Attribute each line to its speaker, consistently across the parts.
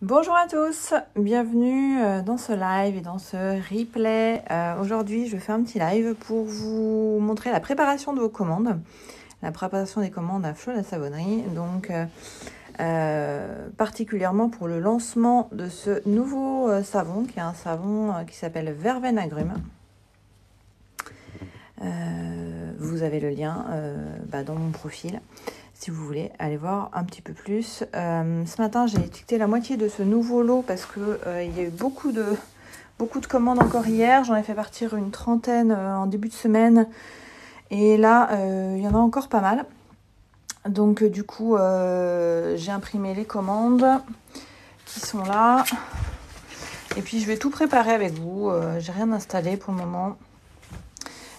Speaker 1: Bonjour à tous, bienvenue euh, dans ce live et dans ce replay. Euh, Aujourd'hui, je fais un petit live pour vous montrer la préparation de vos commandes, la préparation des commandes à Flo la Savonnerie. Donc, euh, particulièrement pour le lancement de ce nouveau savon, qui est un savon qui s'appelle Verveine Agrumes. Euh, vous avez le lien bah, dans mon profil si vous voulez aller voir un petit peu plus. Euh, ce matin, j'ai étiqueté la moitié de ce nouveau lot parce que euh, y a eu beaucoup de, beaucoup de commandes encore hier. J'en ai fait partir une trentaine euh, en début de semaine. Et là, euh, il y en a encore pas mal. Donc du coup, j'ai imprimé les commandes qui sont là. Et puis je vais tout préparer avec vous. J'ai rien installé pour le moment.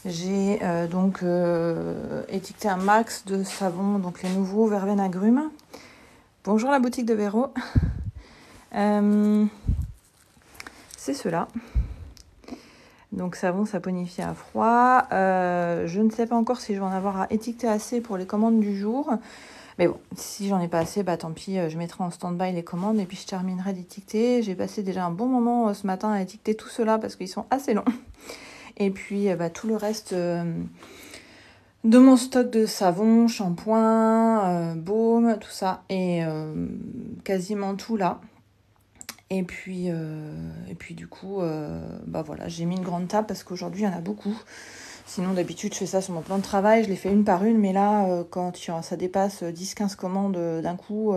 Speaker 1: J'ai euh, donc euh, étiqueté un max de savons, donc les nouveaux Verveine Agrumes. Bonjour la boutique de Véro. Euh, c'est cela. Donc savon saponifié à froid. Je ne sais pas encore si je vais en avoir à étiqueter assez pour les commandes du jour. Mais bon, si j'en ai pas assez, bah tant pis, je mettrai en stand-by les commandes et puis je terminerai d'étiqueter. J'ai passé déjà un bon moment ce matin à étiqueter tout cela parce qu'ils sont assez longs. Et puis euh, bah, tout le reste euh, de mon stock de savon, shampoing, euh, baume, tout ça. Et quasiment tout là. Et puis, et puis du coup, bah voilà, j'ai mis une grande table parce qu'aujourd'hui il y en a beaucoup. Sinon d'habitude je fais ça sur mon plan de travail, je les fais une par une, mais là quand ça dépasse 10-15 commandes d'un coup,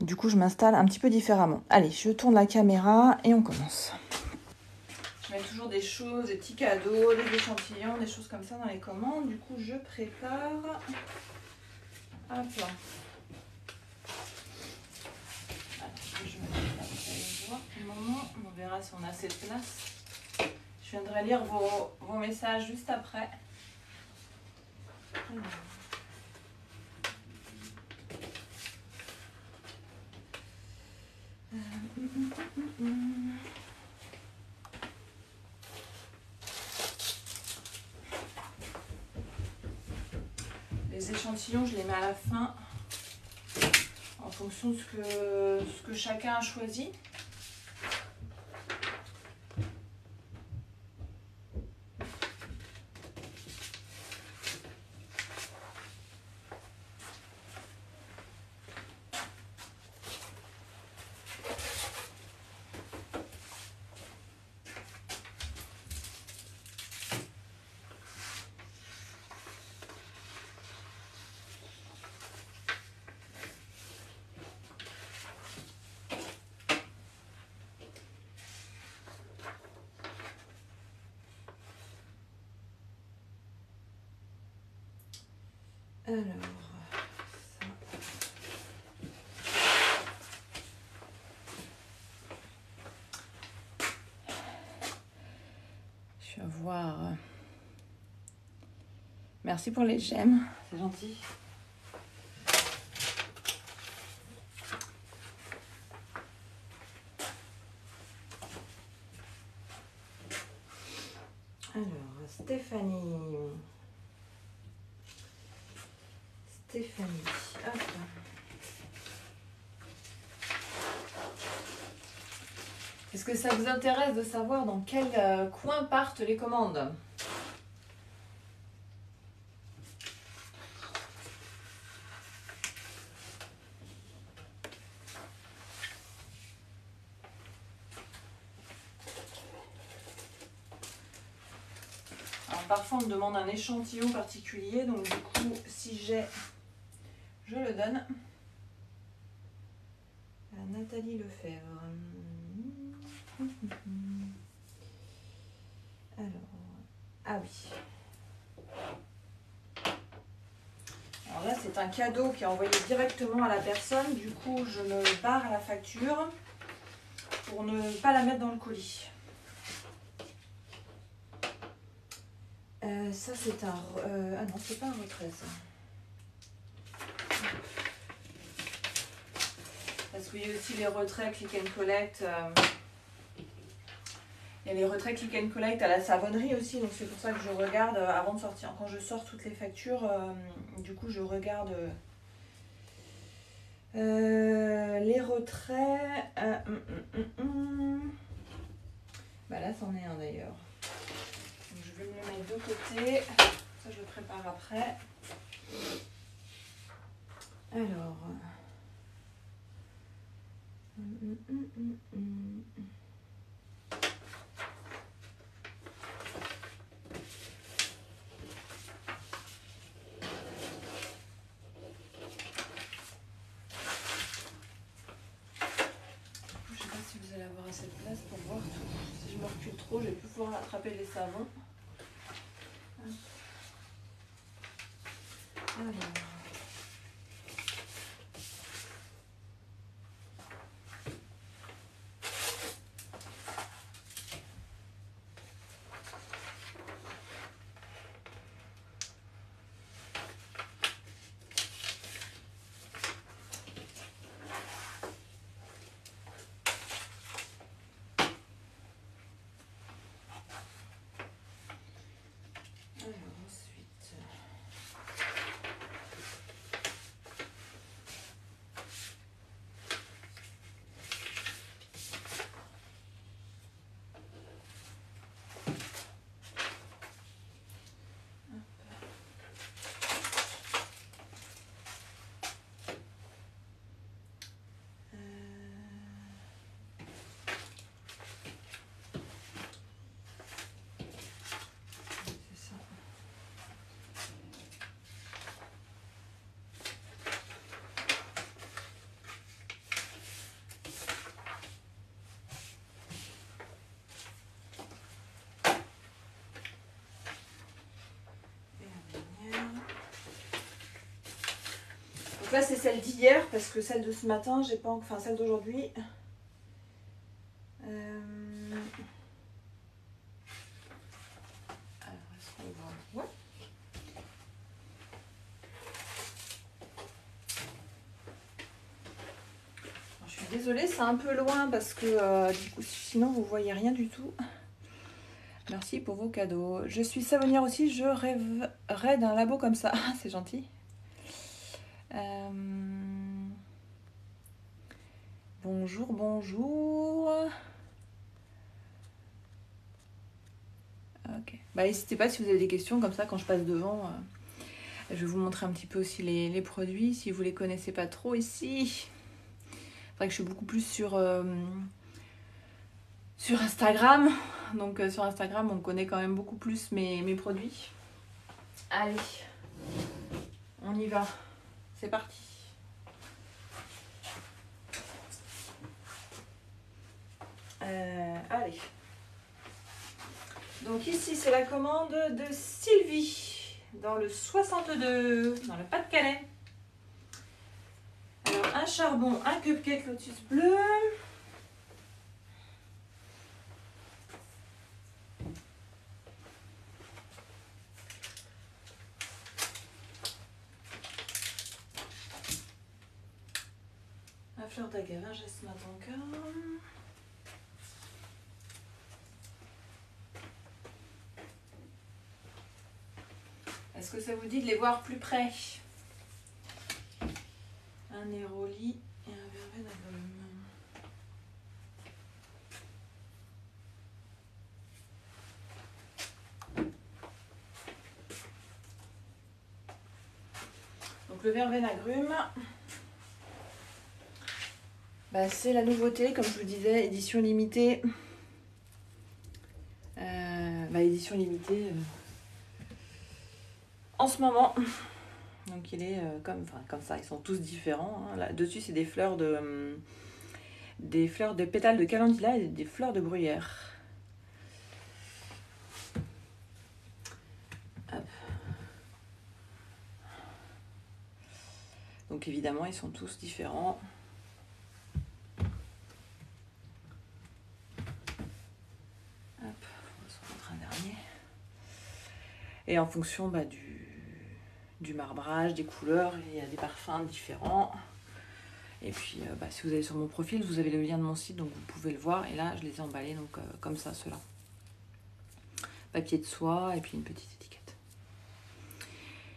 Speaker 1: du coup je m'installe un petit peu différemment. Allez, je tourne la caméra et on commence. Toujours des choses, des petits cadeaux, des échantillons, des choses comme ça dans les commandes. Du coup, je prépare. Un moment, on verra si on a assez de place. Je viendrai lire vos, vos messages juste après. Euh, hum, hum, hum, Les échantillons, je les mets à la fin en fonction de ce que, chacun a choisi. Alors, ça. Je vais voir. Merci pour les j'aime, c'est gentil. Alors. Stéphanie. Hop. Est-ce que ça vous intéresse de savoir dans quel euh, coin partent les commandes? Parfois on me demande un échantillon particulier, donc du coup si j'ai, je le donne à Nathalie Lefebvre. Alors, ah oui. Alors là c'est un cadeau qui est envoyé directement à la personne, du coup je me barre la facture pour ne pas la mettre dans le colis. Euh, ça c'est un... euh, ah non, c'est pas un retrait ça. Parce qu'il y a aussi les retraits click and collect. euh, Il y a les retraits click and collect à la savonnerie aussi, donc c'est pour ça que je regarde euh, avant de sortir. Quand je sors toutes les factures, euh, du coup je regarde euh, les retrait. Euh, hum, hum, hum, bah là, c'en est un d'ailleurs. je vais me le mettre de côté. Ça, je le prépare après. Alors. je vais plus pouvoir attraper les savons. C'est celle d'hier parce que celle de ce matin, j'ai pas enfin celle d'aujourd'hui. Euh, désolée, c'est un peu loin parce que euh, du coup, sinon vous voyez rien du tout. Merci pour vos cadeaux. Je suis savonnière aussi, je rêverais d'un labo comme ça. c'est gentil. Bonjour, bonjour. Ok. Bah, n'hésitez pas si vous avez des questions comme ça quand je passe devant. Euh, je vais vous montrer un petit peu aussi les, produits si vous les connaissez pas trop ici. C'est vrai que je suis beaucoup plus sur, euh, Instagram. Donc sur Instagram, on connaît quand même beaucoup plus mes, mes produits. Allez, on y va. C'est parti. Euh, allez. Donc ici, c'est la commande de Sylvie, dans le 62, dans le Pas-de-Calais. Alors, un charbon, un cupcake lotus bleu. fleur d'agave, jasmin d'encre. Est-ce que ça vous dit de les voir plus près? Un néroli et un verveine agrumes. Donc le verveine agrumes. Bah, c'est la nouveauté, comme je vous disais, édition limitée. Euh, bah, édition limitée euh, en ce moment. Donc il est euh, comme, comme ça, ils sont tous différents. Hein. Là, dessus, c'est des fleurs de des fleurs de pétales de calendula et des fleurs de bruyère. Donc évidemment, ils sont tous différents. Et en fonction bah, du, du marbrage, des couleurs, il y a des parfums différents. Et puis, euh, bah, si vous allez sur mon profil, vous avez le lien de mon site, donc vous pouvez le voir. Et là, je les ai emballés donc, euh, comme ça, ceux-là. Papier de soie et puis une petite étiquette.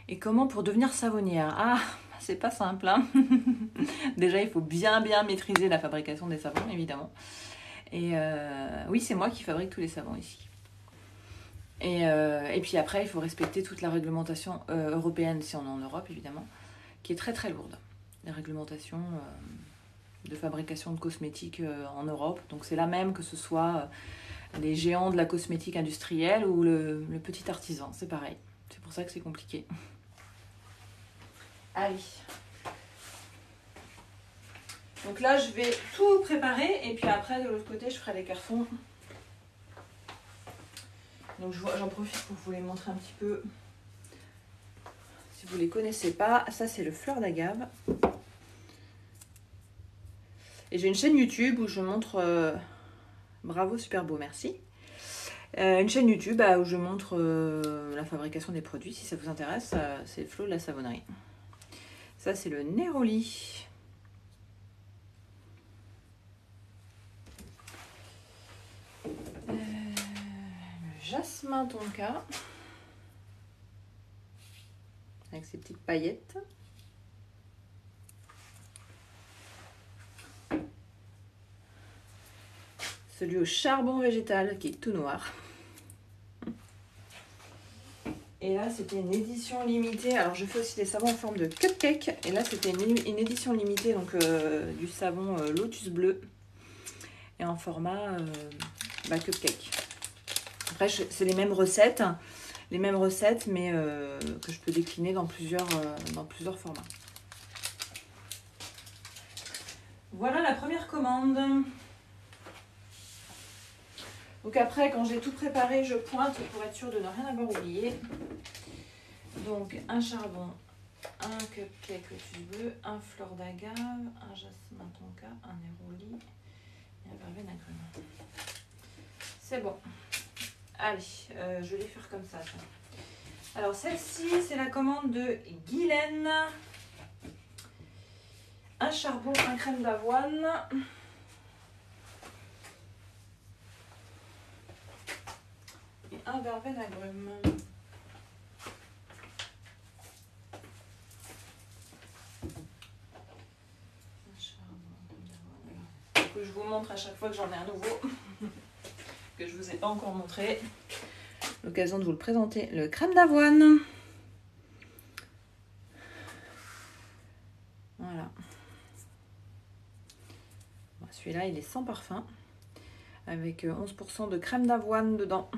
Speaker 1: Et comment pour devenir savonnière? Ah, c'est pas simple. Hein. Déjà, il faut bien bien maîtriser la fabrication des savons, évidemment. Et euh, oui, c'est moi qui fabrique tous les savons ici. Et, euh, et, puis après, il faut respecter toute la réglementation euh, européenne, si on est en Europe, évidemment, qui est très très lourde. Les réglementations de fabrication de cosmétiques en Europe. Donc c'est la même que ce soit les géants de la cosmétique industrielle ou le, le petit artisan. C'est pareil. C'est pour ça que c'est compliqué. Allez. Donc là, je vais tout préparer et puis après, de l'autre côté, je ferai les cartons. Donc j'en profite pour vous les montrer un petit peu. Si vous ne les connaissez pas, ça c'est le fleur d'agave. Et j'ai une chaîne YouTube où je montre... Euh, bravo, super beau, merci. Euh, une chaîne YouTube bah, où je montre euh, la fabrication des produits. Si ça vous intéresse, c'est Flo de la savonnerie. Ça, c'est le Neroli. Jasmin tonka. Avec ses petites paillettes. Celui au charbon végétal qui est tout noir. Et là, c'était une édition limitée. Alors, je fais aussi des savons en forme de cupcake. Et là, c'était une, édition limitée donc euh, du savon euh, Lotus Bleu. Et en format euh, bah, cupcake. Après, c'est les mêmes recettes. Les mêmes recettes, mais que je peux décliner dans plusieurs, dans plusieurs formats. Voilà la première commande. Donc après, quand j'ai tout préparé, je pointe pour être sûr de ne rien avoir oublié. Donc un charbon, un cupcake lotus bleu, un fleur d'agave, un jasmin tonka, un néroli et un verveine. C'est bon. Allez, euh, je vais les faire comme ça. Alors celle-ci, c'est la commande de Guylaine. Un charbon, un crème d'avoine. un verveine agrumes. Que je vous montre à chaque fois que j'en ai un nouveau que je vous ai pas encore montré. L'occasion de vous le présenter, le crème d'avoine. Voilà. Celui-là, il est sans parfum, avec 11% de crème d'avoine dedans.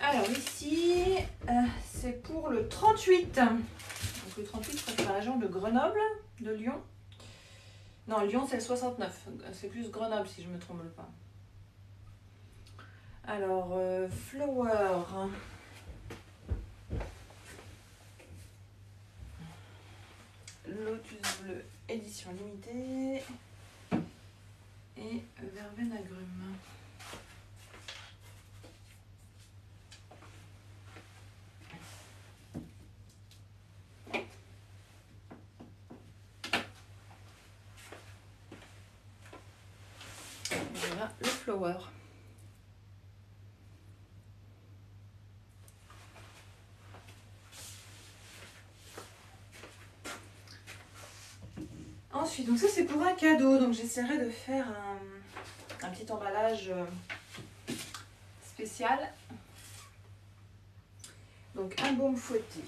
Speaker 1: Alors ici, euh, c'est pour le 38. Donc le 38, c'est la région de Grenoble, de Lyon. Non, Lyon, c'est le 69. C'est plus Grenoble, si je ne me trompe pas. Alors, euh, Flower. Lotus bleu, édition limitée. Et verveine agrumes. Ensuite, donc ça c'est pour un cadeau, donc j'essaierai de faire un, un petit emballage euh, spécial. Donc un baume fouetté.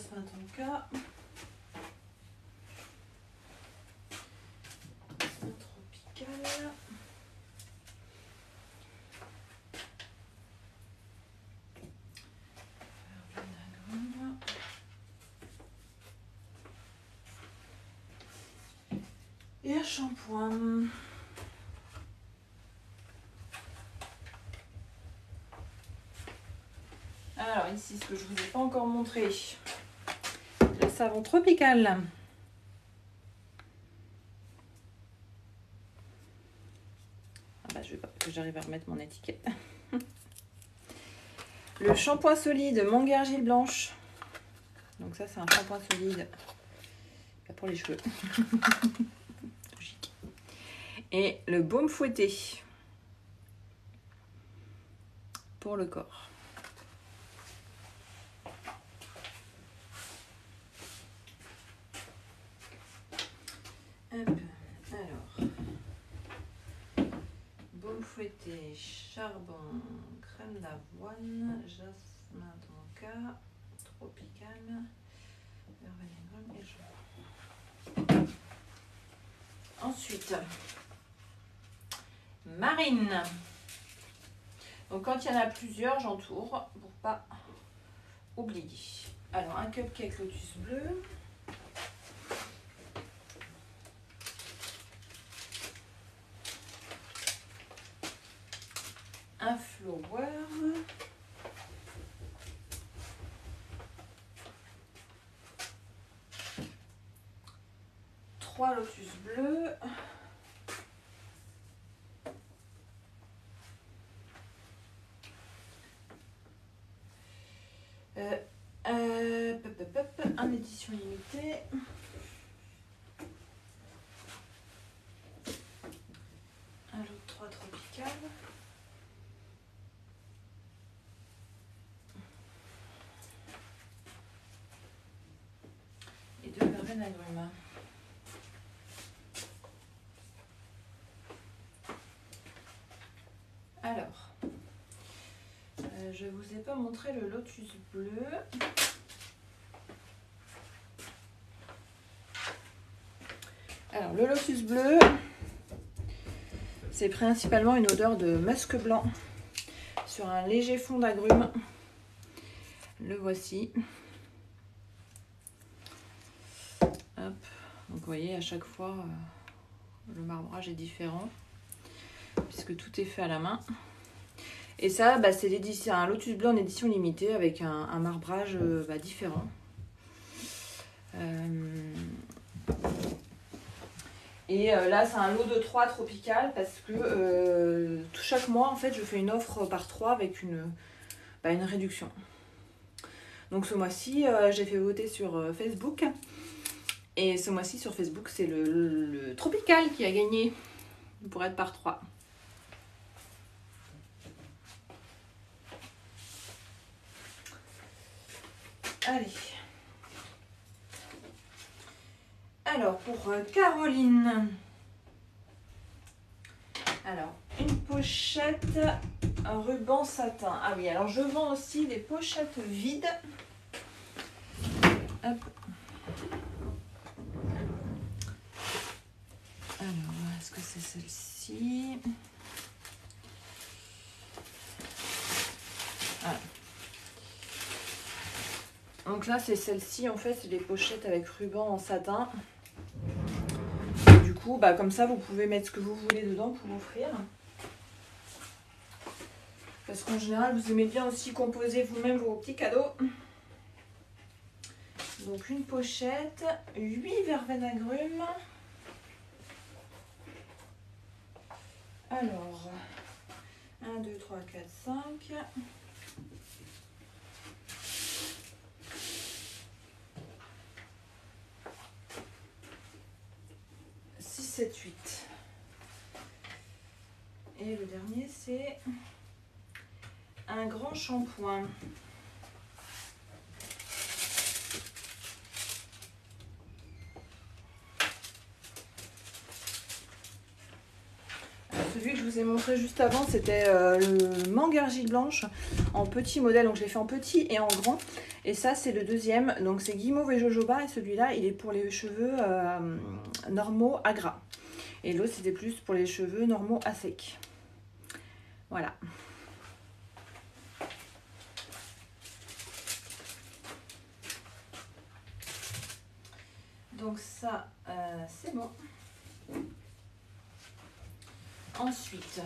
Speaker 1: Jasmin tonka. Un tropical. Et un shampoing. Alors ici, ce que je ne vous ai pas encore montré, savon tropical. j'arrive à remettre mon étiquette. Le shampoing solide Mangue Argile Blanche. Donc ça, c'est un shampoing solide. Pas pour les cheveux. Logique. Et le baume fouetté. Pour le corps. Hop, alors. Baume fouetté, charbon, crème d'avoine, jasmin tonka, tropical, verveine et. Ensuite, marine. Donc quand il y en a plusieurs, j'entoure pour pas oublier. Alors un cupcake lotus bleu. Flower. Trois lotus bleus. Euh, euh, pop, pop, pop, un édition limitée. Un lot 3 tropical. Agrumes. Alors, euh, je vous ai pas montré le lotus bleu. Alors, le lotus bleu, c'est principalement une odeur de musc blanc sur un léger fond d'agrumes. Le voici. Hop. Donc, vous voyez, à chaque fois, euh, le marbrage est différent puisque tout est fait à la main. Et ça, bah, c'est un lotus bleu en édition limitée avec un, marbrage euh, bah, différent. Euh, Et là, c'est un lot de 3 tropical parce que chaque mois, en fait, je fais une offre par 3 avec une, bah, une réduction. Donc ce mois-ci, j'ai fait voter sur Facebook. Et ce mois-ci, sur Facebook, c'est le, tropical qui a gagné pour être par 3. Allez. Alors, pour euh, Caroline. Alors, une pochette, un ruban satin. Ah oui, alors je vends aussi des pochettes vides. Hop. Alors, est-ce que c'est celle-ci? Voilà. Donc là, c'est celle-ci, en fait, c'est des pochettes avec ruban en satin. Du coup, bah, comme ça, vous pouvez mettre ce que vous voulez dedans pour offrir. Parce qu'en général, vous aimez bien aussi composer vous-même vos petits cadeaux. Donc une pochette, 8 verveines agrumes. Alors, 1, 2, 3, 4, 5. 6, 7, 8. Et le dernier, c'est un grand shampoing. Celui que je vous ai montré juste avant, c'était euh, le mangue blanche en petit modèle. Donc je l'ai fait en petit et en grand. Et ça, c'est le deuxième. Donc c'est guimauve et jojoba. Et celui-là, il est pour les cheveux euh, normaux à gras. Et l'autre, c'était plus pour les cheveux normaux à sec. Voilà. Donc ça, euh, c'est bon. Ensuite,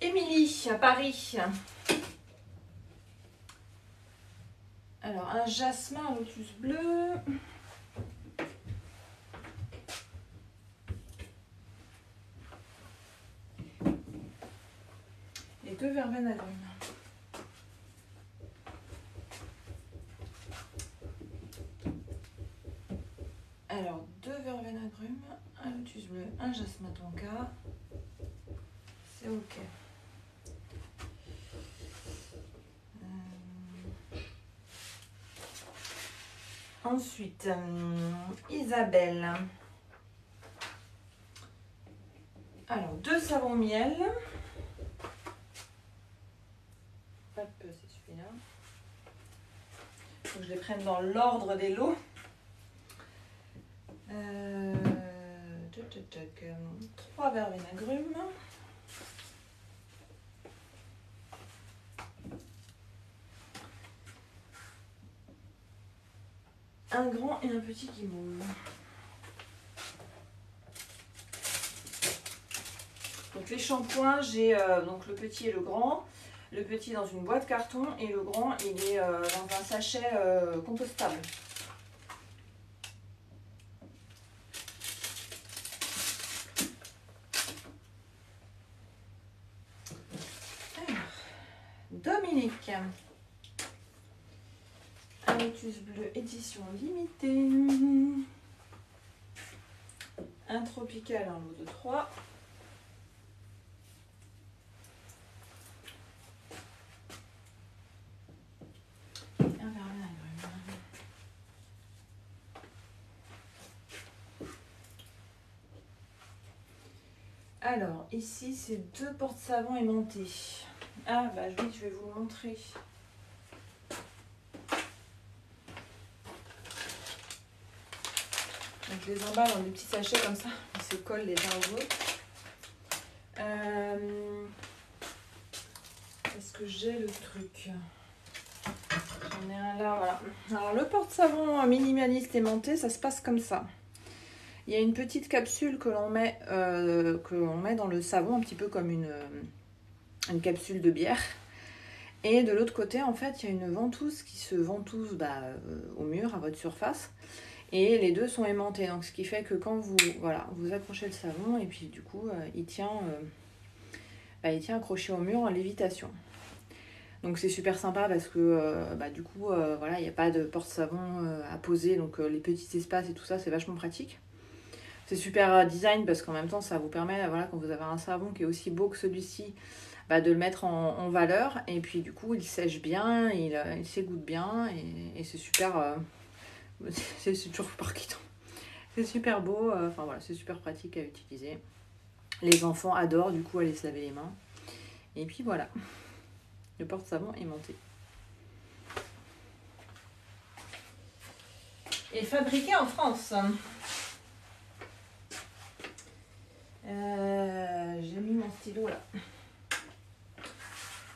Speaker 1: Émilie à Paris. Alors, un jasmin, un lotus bleu. et deux verveines agrumes. Alors, deux verveines agrumes, un lotus bleu, un jasmin tonka. C'est ok. Euh, Ensuite, euh, Isabelle. Alors, deux savons miel. Hop, c'est celui-là. Faut je les prenne dans l'ordre des lots. Euh, toc, toc, euh, Trois verveines agrumes. Un grand et un petit guimauve. Donc les shampoings, j'ai euh, donc le petit et le grand. Le petit dans une boîte carton et le grand il est euh, dans un sachet compostable. Alors, Dominique. Un lotus bleu édition limitée. Un tropical en lot de 3. Un vermeil agrumes. Alors, ici, c'est deux porte-savons aimantés. Ah, bah oui, je vais vous le montrer. Je les emballe dans des petits sachets comme ça. Ils se collent les uns aux autres. Euh, Est-ce que j'ai le truc? J'en ai un là, voilà. Alors, le porte-savon minimaliste aimanté, ça se passe comme ça. Il y a une petite capsule que l'on met, euh, met dans le savon, un petit peu comme une, une capsule de bière. Et de l'autre côté, en fait, il y a une ventouse qui se ventouse bah, euh, au mur, à votre surface. Et les deux sont aimantés. Donc, ce qui fait que quand vous, voilà, vous accrochez le savon, et puis du coup, euh, il, tient, euh, bah, tient accroché au mur en lévitation. Donc c'est super sympa parce que euh, bah, du coup, voilà, il n'y a pas de porte-savon à poser. Donc les petits espaces et tout ça, c'est vachement pratique. C'est super design parce qu'en même temps, ça vous permet, voilà, quand vous avez un savon qui est aussi beau que celui-ci, bah, de le mettre en, valeur. Et puis du coup, il sèche bien, il, s'égoutte bien et c'est super. C'est toujours parquet. C'est super beau, euh, enfin voilà, c'est super pratique à utiliser. Les enfants adorent du coup aller se laver les mains. Et puis voilà, le porte-savon est monté. Et fabriqué en France. Euh, J'ai mis mon stylo là.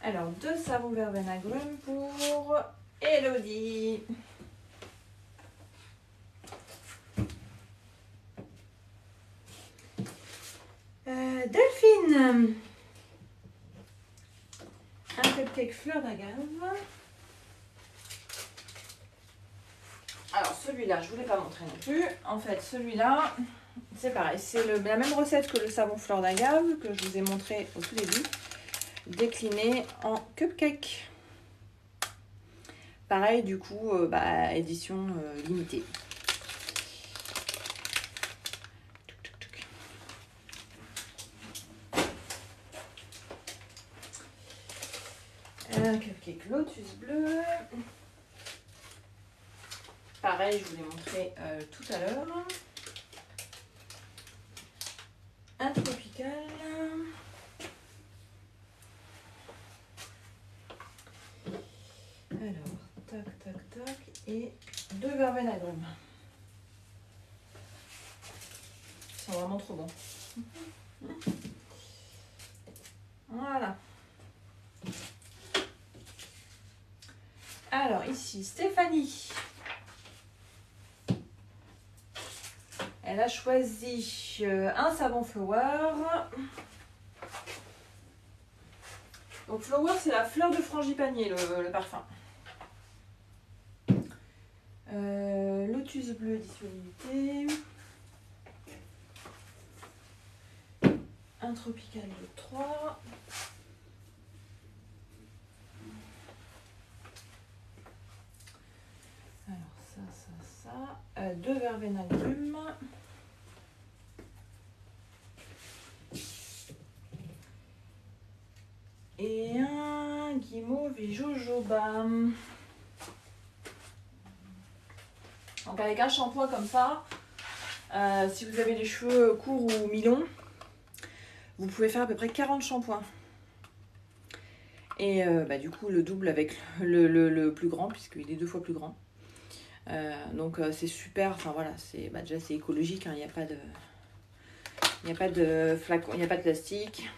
Speaker 1: Alors, deux savons verveine agrumes pour Elodie. Euh, Delphine. Un cupcake fleur d'agave. Alors celui-là, je ne vous pas montré non plus. En fait, celui-là, c'est pareil. C'est la même recette que le savon fleur d'agave que je vous ai montré au tout début. Décliné en cupcake. Pareil, du coup, euh, bah, édition euh, limitée. Touc, touc, touc. Un cupcake lotus bleu. Pareil, je vous l'ai montré euh, tout à l'heure. Un tropical. Alors, tac, tac, tac. Et deux verveines agrumes. Ils sont vraiment trop bons. Voilà. Stéphanie. Elle a choisi euh, un savon flower. Donc flower, c'est la fleur de frangipanier, le, le parfum. Euh, lotus bleu édition limitée. Un tropical de 3. Deux verveines agrumes. Et un guimauve et jojoba. Donc avec un shampoing comme ça, euh, si vous avez les cheveux courts ou mi-longs, vous pouvez faire à peu près 40 shampoings. Et euh, bah, du coup, le double avec le, plus grand, puisqu'il est deux fois plus grand. Euh, donc c'est super, enfin voilà, c'est bah, déjà c'est écologique, hein. il n'y a pas de. Il n'y a pas de flacon, il n'y a pas de plastique.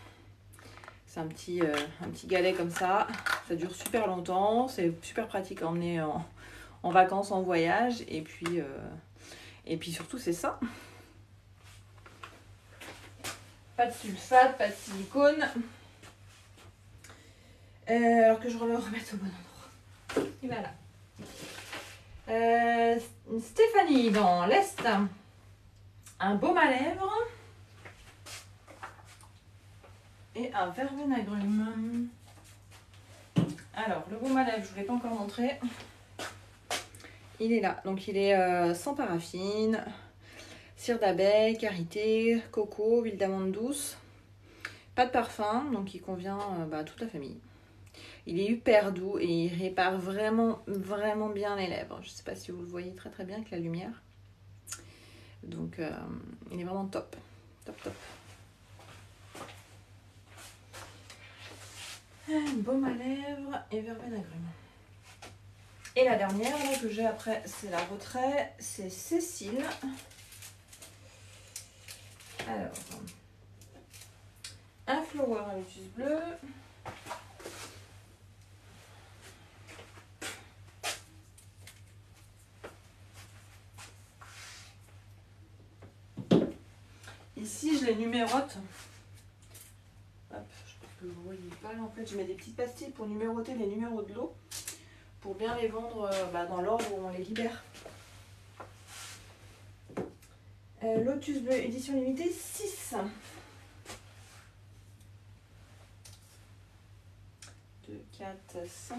Speaker 1: C'est un petit, un petit galet comme ça. Ça dure super longtemps. C'est super pratique à emmener en, vacances, en voyage. Et puis, et puis surtout, c'est ça. Pas de sulfate, pas de silicone. Euh, alors que je le remette au bon endroit. Et voilà. Euh, Stéphanie dans l'Est. Un baume à lèvres. Et un verveine agrumes. Alors, le baume à lèvres, je ne vous l'ai pas encore montré. Il est là. Donc, il est euh, sans paraffine, cire d'abeille, karité, coco, huile d'amande douce. Pas de parfum, donc il convient euh, bah, à toute la famille. Il est hyper doux et il répare vraiment, vraiment bien les lèvres. Je ne sais pas si vous le voyez très très bien avec la lumière. Donc, euh, il est vraiment top. Top, top. Baume à lèvres et verveine agrumes. Et la dernière que j'ai après, c'est la retrait, c'est Cécile. Alors, un flower à bleu. Ici, je les numérote. Je. En fait, je mets des petites pastilles pour numéroter les numéros de l'eau pour bien les vendre euh, bah, dans l'ordre où on les libère. Euh, Lotus Bleu édition limitée 6. 2, 4, 5.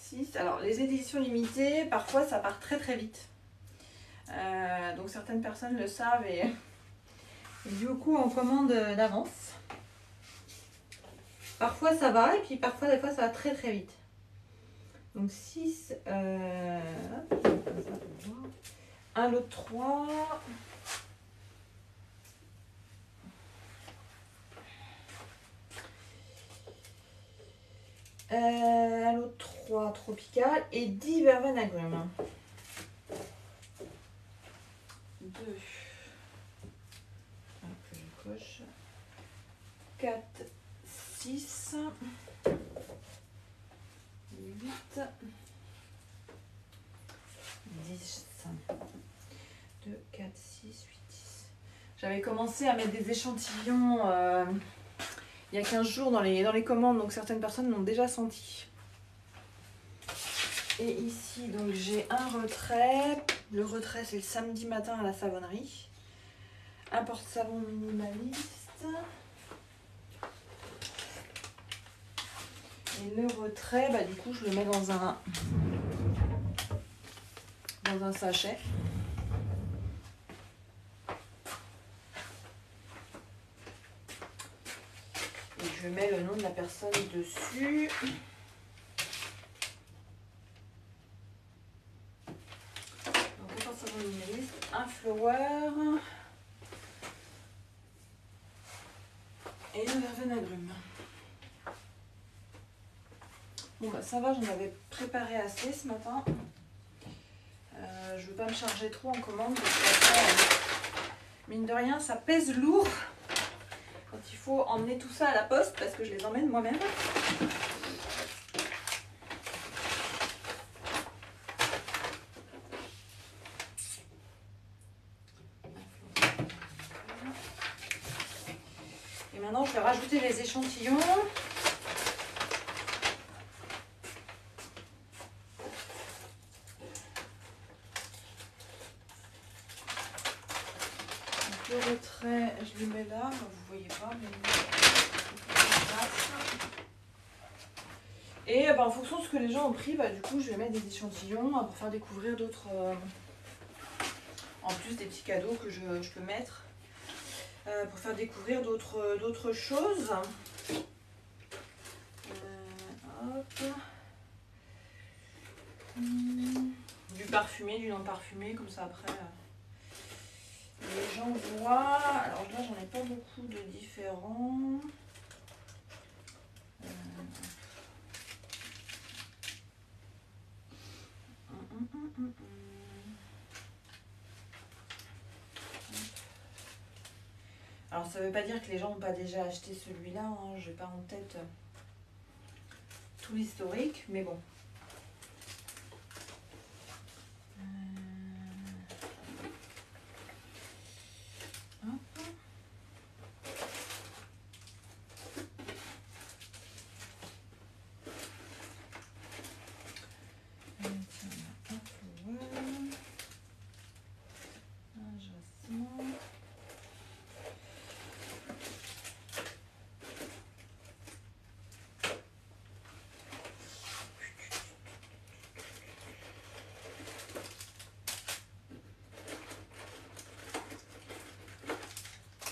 Speaker 1: 6. Alors les éditions limitées, parfois ça part très très vite. Euh, donc certaines personnes le savent et, du coup on commande d'avance. Parfois ça va et puis parfois des fois ça va très très vite. Donc 6, euh, 1 lot 3. Euh, lot 3 tropical et 10 verveine agrumes. 2. que je coche. 4. 6, 8, 10, 2, 4, 6, 8, 10. J'avais commencé à mettre des échantillons euh, il y a 15 jours dans les, dans les commandes, donc certaines personnes l'ont déjà senti. Et ici, donc j'ai un retrait. Le retrait, c'est le samedi matin à la savonnerie. Un porte-savon minimaliste. Et le retrait, bah, du coup, je le mets dans un, dans un sachet. Et je mets le nom de la personne dessus. Donc, un flower et une verveine agrumes. Bon bah ça va, j'en avais préparé assez ce matin. Euh, je veux pas me charger trop en commande euh, mine de rien, ça pèse lourd quand il faut emmener tout ça à la poste parce que je les emmène moi-même. Et maintenant, je vais les échantillons. je le mets là, vous voyez pas, mais Et bah, en fonction de ce que les gens ont pris, bah, du coup, je vais mettre des échantillons pour faire découvrir d'autres. euh, en plus des petits cadeaux que je, je peux mettre. Euh, pour faire découvrir d'autres d'autres choses. Euh. Hmm, Du parfumé, du non parfumé, comme ça après. euh, les gens voient. Alors là, j'en ai pas beaucoup de différents. Euh, hum, hum, hum, hum, hum. Alors ça veut pas dire que les gens n'ont pas déjà acheté celui-là, hein. j'ai pas en tête tout l'historique, mais bon. Euh, hop. Euh, tiens, un flower. Un jasmin.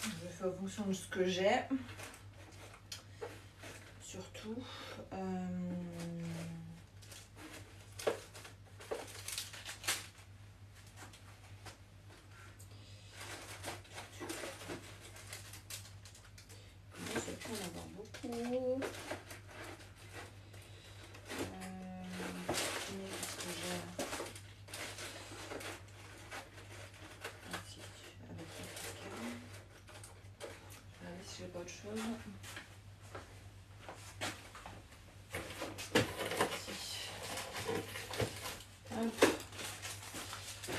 Speaker 1: Je fais en fonction de ce que j'ai. Surtout. euh, Je sais plus en avoir beaucoup. Euh, mais qu'est-ce que j'ai Ah, si, avec le caca. Je vais regarder si j'ai pas autre chose. Si. Hop.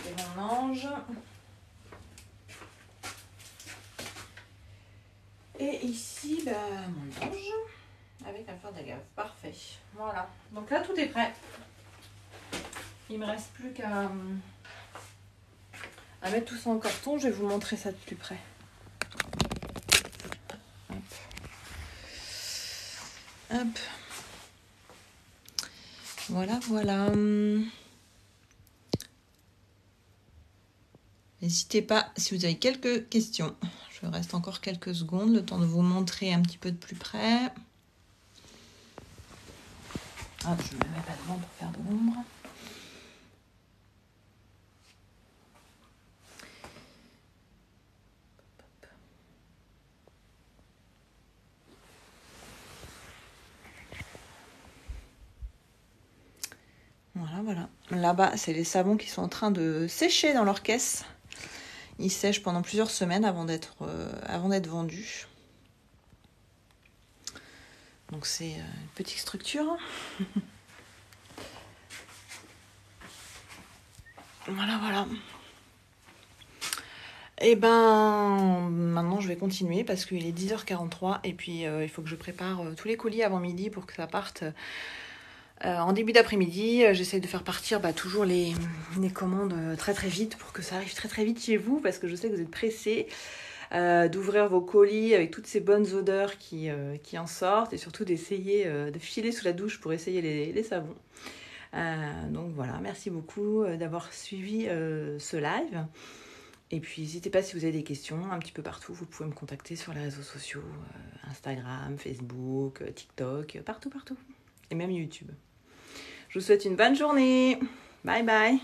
Speaker 1: Et Et ici, bah, mon ange avec un fleur d'agave. Parfait. Voilà. Donc là, tout est prêt. Il me reste plus qu'à hum, à mettre tout ça en carton. Je vais vous montrer ça de plus près. Voilà, voilà. N'hésitez pas si vous avez quelques questions. Je reste encore quelques secondes, le temps de vous montrer un petit peu de plus près. Hop, je ne me mets pas devant pour faire de l'ombre. Voilà, voilà. Là-bas, c'est les savons qui sont en train de sécher dans leur caisse. Ils sèchent pendant plusieurs semaines avant d'être euh, vendus. Donc c'est euh, une petite structure. voilà, voilà. Et ben maintenant je vais continuer parce qu'il est 10h43 et puis euh, il faut que je prépare tous les colis avant midi pour que ça parte euh, en début d'après-midi. Euh, J'essaie de faire partir bah, toujours les, commandes euh, très très vite pour que ça arrive très très vite chez vous parce que je sais que vous êtes pressés d'ouvrir vos colis avec toutes ces bonnes odeurs qui, en sortent et surtout d'essayer de filer sous la douche pour essayer les, savons. Donc voilà, merci beaucoup d'avoir suivi ce live. Et puis n'hésitez pas si vous avez des questions un petit peu partout, vous pouvez me contacter sur les réseaux sociaux, Instagram, Facebook, TikTok, partout, partout. Et même YouTube. Je vous souhaite une bonne journée. Bye bye.